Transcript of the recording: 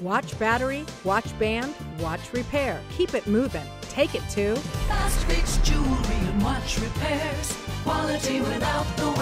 Watch battery, watch band, watch repair. Keep it moving. Take it to Fast Fix Jewelry and Watch Repairs. Quality without the.